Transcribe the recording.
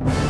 you